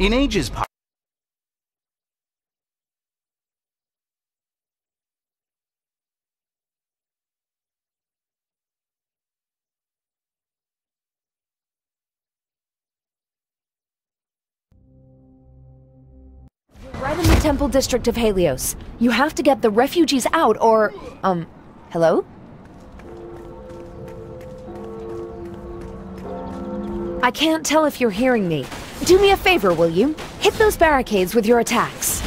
In ages past, Right in the temple district of Helios. You have to get the refugees out or... Um, hello? I can't tell if you're hearing me. Do me a favor, will you? Hit those barricades with your attacks.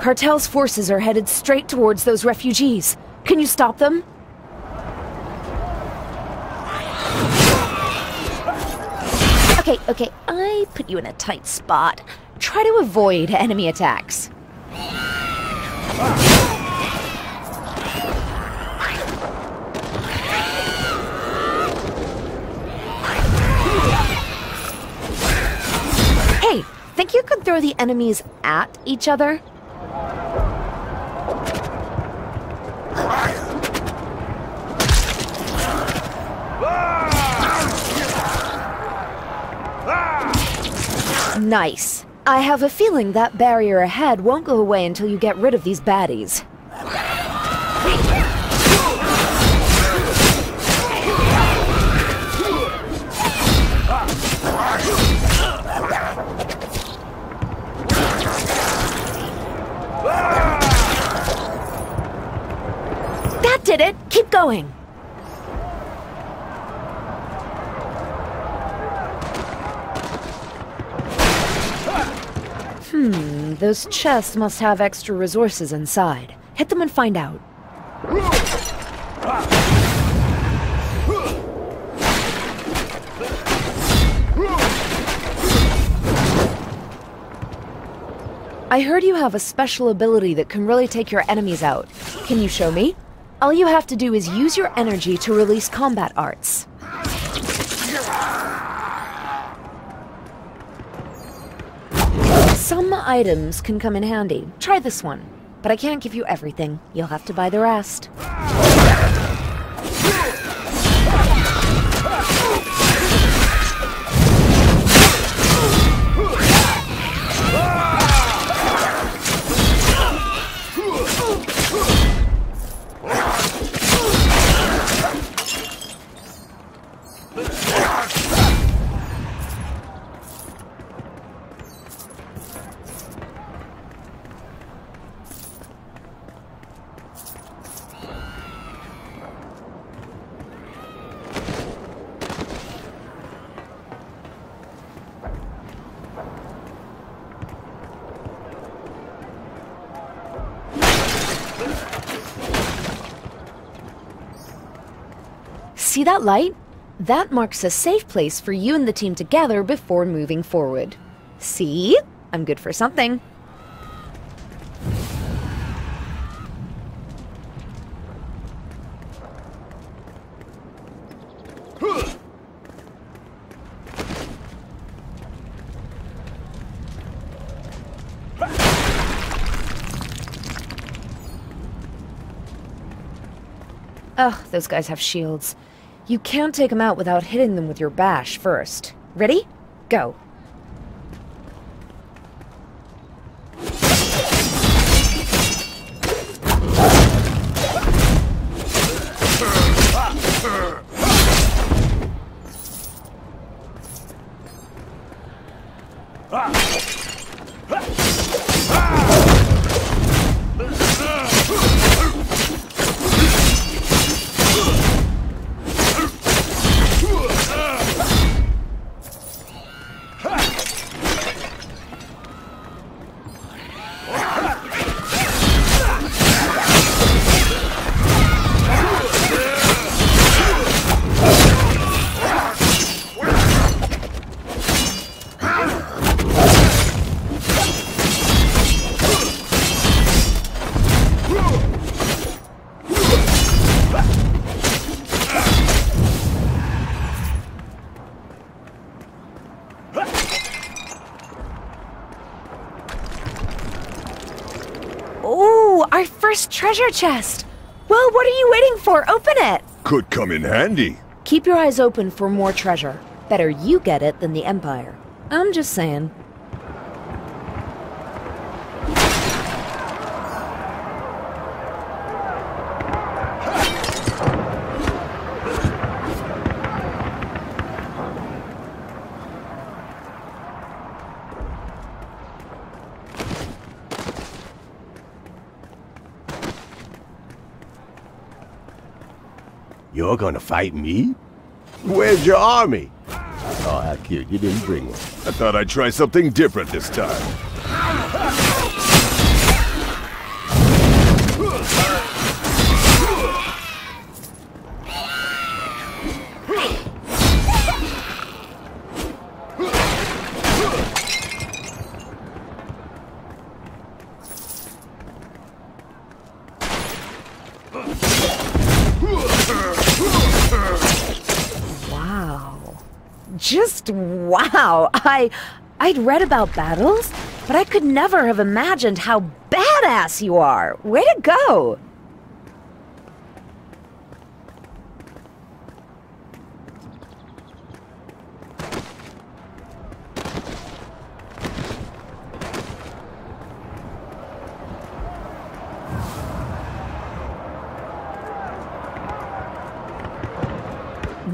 Cartel's forces are headed straight towards those refugees. Can you stop them? Okay, okay, I put you in a tight spot. Try to avoid enemy attacks. Hey, think you could throw the enemies at each other? Nice. I have a feeling that barrier ahead won't go away until you get rid of these baddies. Going! Hmm, those chests must have extra resources inside. Hit them and find out. I heard you have a special ability that can really take your enemies out. Can you show me? All you have to do is use your energy to release combat arts. Some items can come in handy. Try this one. But I can't give you everything. You'll have to buy the rest. See that light? That marks a safe place for you and the team to gather before moving forward. See? I'm good for something. Ugh, those guys have shields. You can't take them out without hitting them with your bash first. Ready? Go. Treasure chest! Well, what are you waiting for? Open it! Could come in handy. Keep your eyes open for more treasure. Better you get it than the Empire. I'm just saying. You're gonna fight me? Where's your army? Oh, how cute. You didn't bring one. I thought I'd try something different this time. Just wow. I I'd read about battles, but I could never have imagined how badass you are. Way to go.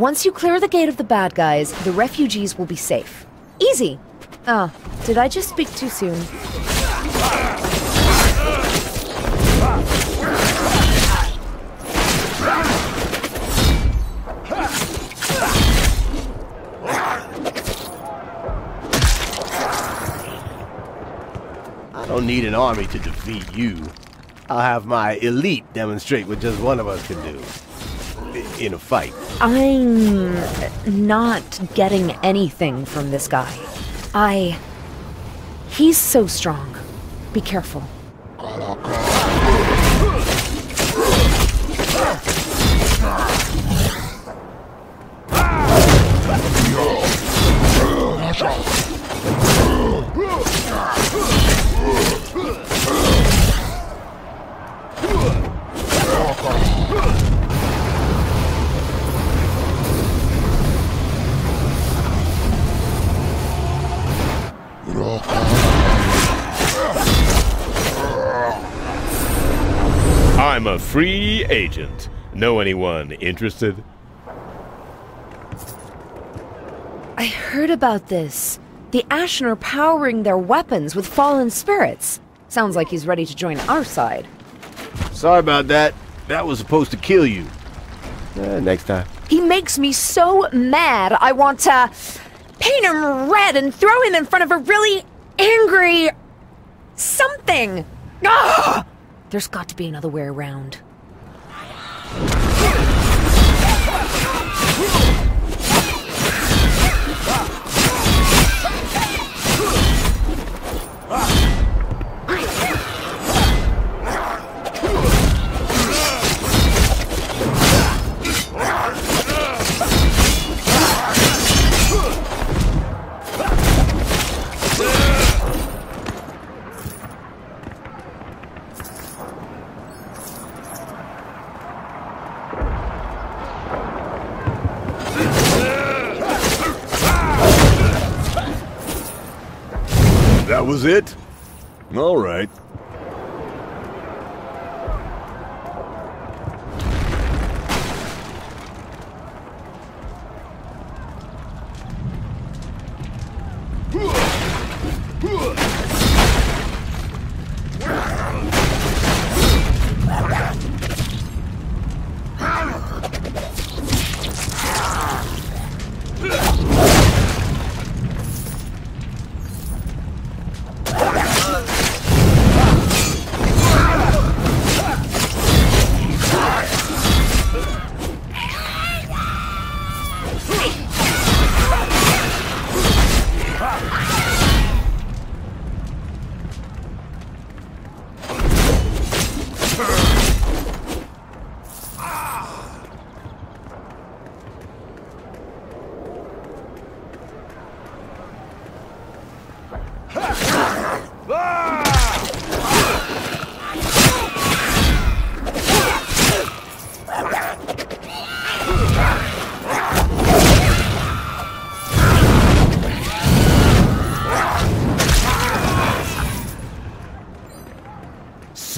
Once you clear the gate of the bad guys, the refugees will be safe. Easy. Ah, did I just speak too soon? I don't need an army to defeat you. I'll have my elite demonstrate what just one of us can do. In a fight. I'm not getting anything from this guy. I. He's so strong. Be careful. Agent. Know anyone interested? I heard about this. The Ashen are powering their weapons with fallen spirits. Sounds like he's ready to join our side. Sorry about that. That was supposed to kill you. Uh, next time. He makes me so mad, I want to paint him red and throw him in front of a really angry something. Ah! There's got to be another way around. That was it? All right.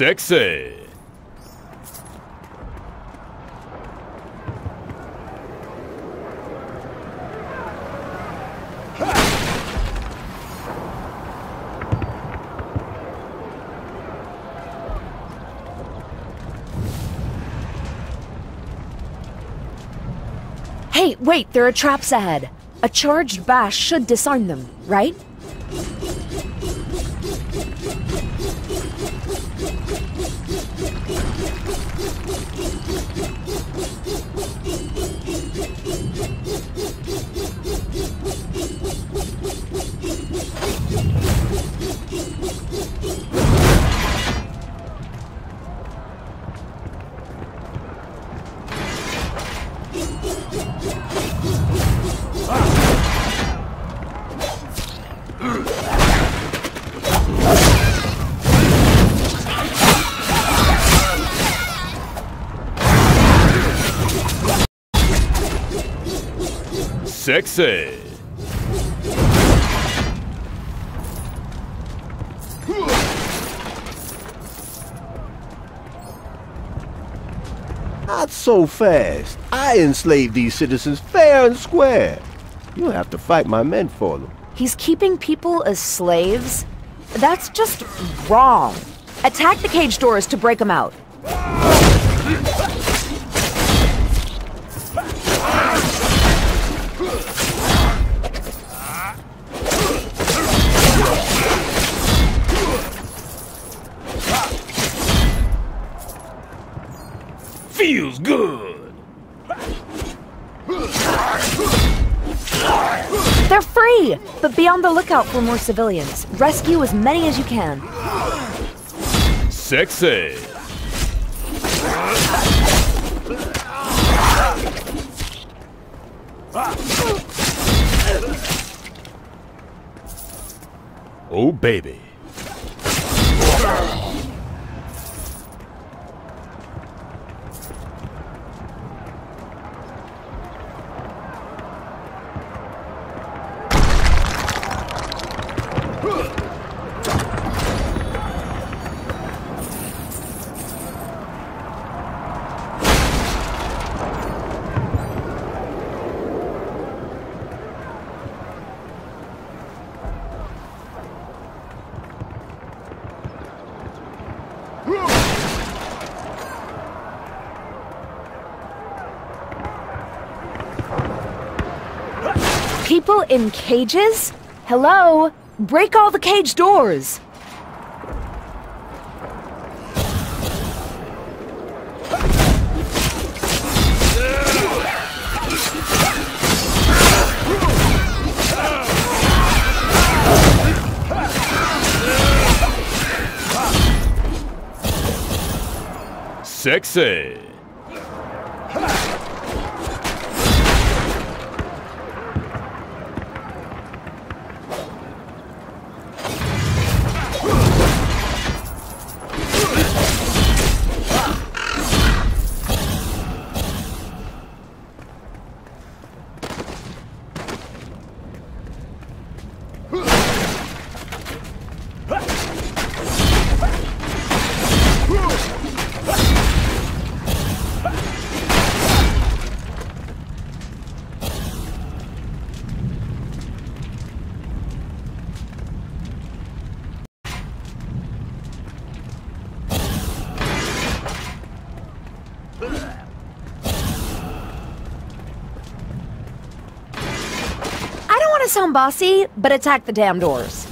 Sexy. Hey, wait, there are traps ahead. A charged bash should disarm them, right? Sexy. Not so fast. I enslaved these citizens fair and square. You'll have to fight my men for them. He's keeping people as slaves? That's just wrong. Attack the cage doors to break them out. Feels good. They're free! But be on the lookout for more civilians. Rescue as many as you can. Sexy. Oh, baby. People in cages? Hello? Break all the cage doors! Sexy. To sound bossy, but attack the damn doors.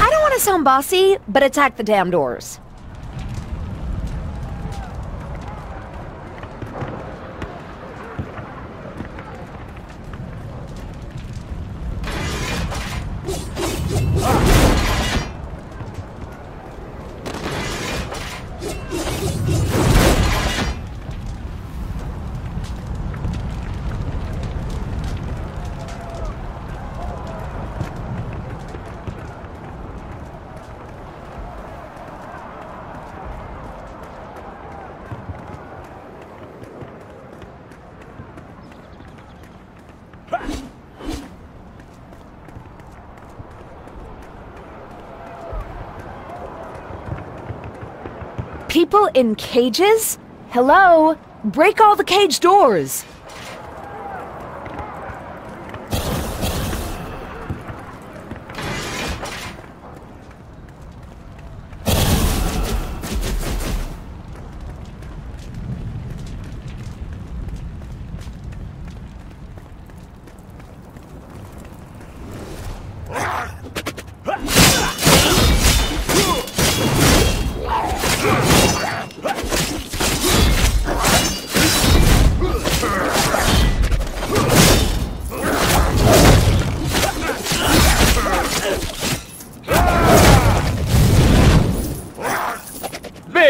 I don't want to sound bossy, but attack the damn doors. People in cages? Hello? Break all the cage doors!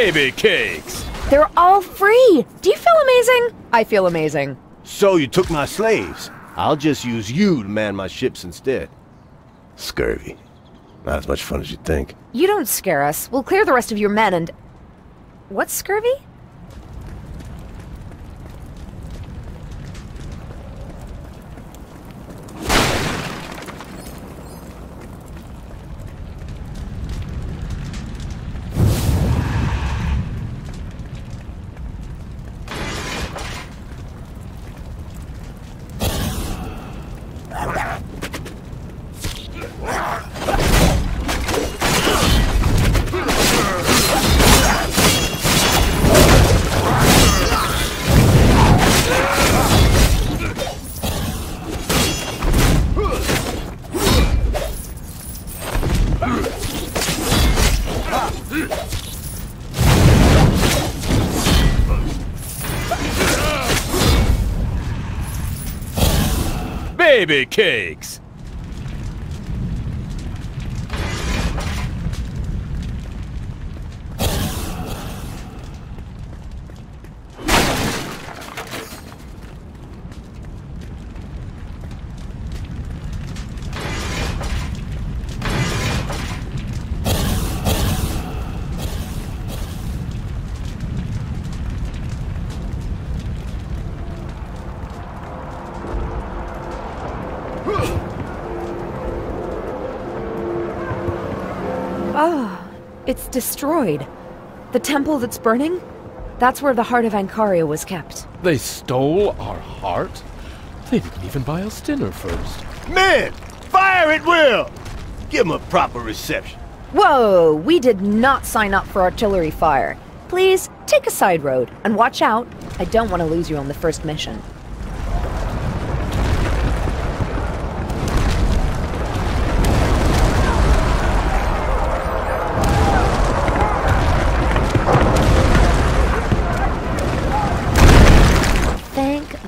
Baby cakes! They're all free! Do you feel amazing? I feel amazing. So you took my slaves. I'll just use you to man my ships instead. Scurvy. Not as much fun as you think. You don't scare us. We'll clear the rest of your men and... What's scurvy? Baby cakes! It's destroyed. The temple that's burning? That's where the heart of Ankaria was kept. They stole our heart? They didn't even buy us dinner first. Men! Fire at will! Give 'em a proper reception. Whoa, we did not sign up for artillery fire. Please, take a side road, and watch out. I don't want to lose you on the first mission.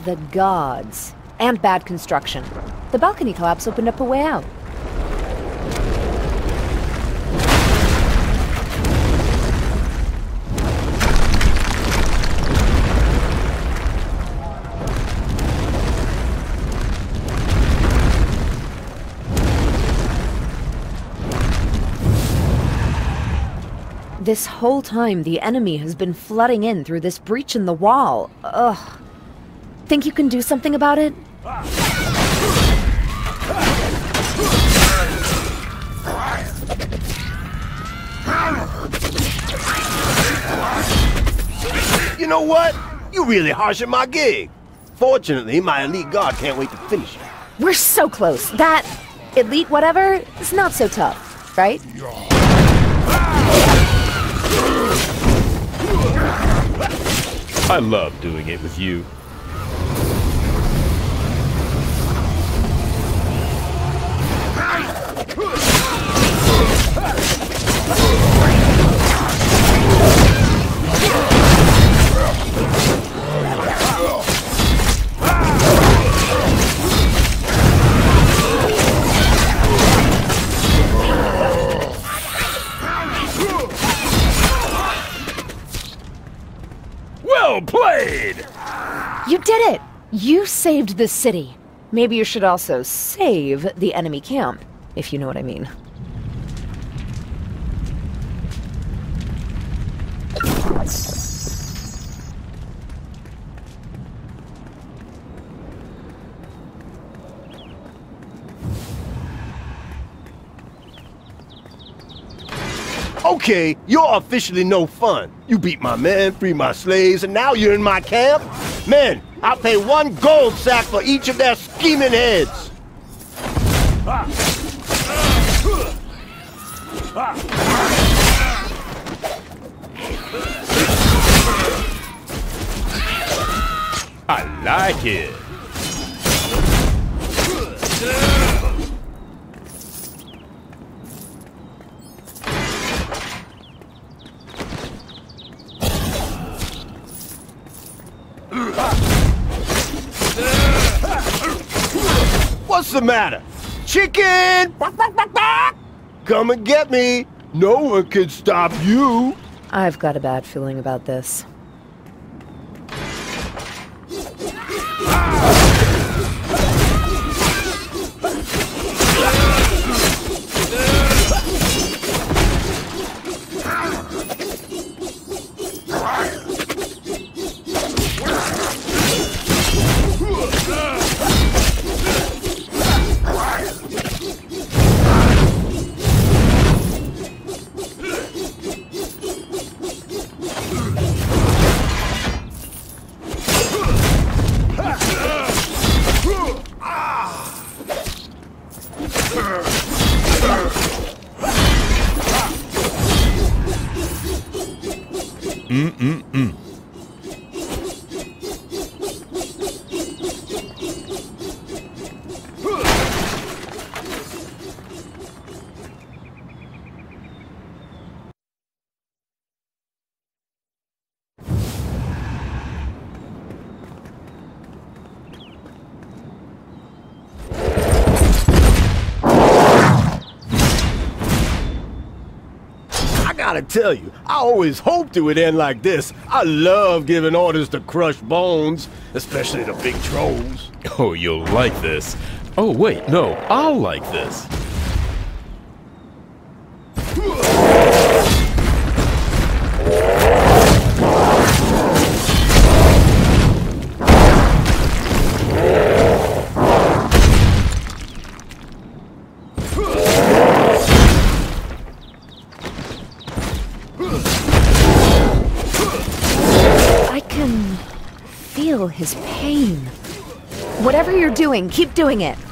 The gods. And bad construction. The balcony collapse opened up a way out. This whole time, the enemy has been flooding in through this breach in the wall. Ugh. Think you can do something about it? You know what? You really harshen my gig. Fortunately, my elite guard can't wait to finish you. We're so close. That elite whatever is not so tough, right? I love doing it with you. Well played! You did it! You saved the city. Maybe you should also save the enemy camp, if you know what I mean. Okay, you're officially no fun. You beat my men, free my slaves, and now you're in my camp? Men, I'll pay one gold sack for each of their scheming heads. I like it. The matter? Chicken! Come and get me! No one can stop you! I've got a bad feeling about this. I gotta tell you, I always hoped it would end like this. I love giving orders to crush bones, especially the big trolls. Oh, you'll like this. Oh, wait, no, I'll like this. Doing, keep doing it.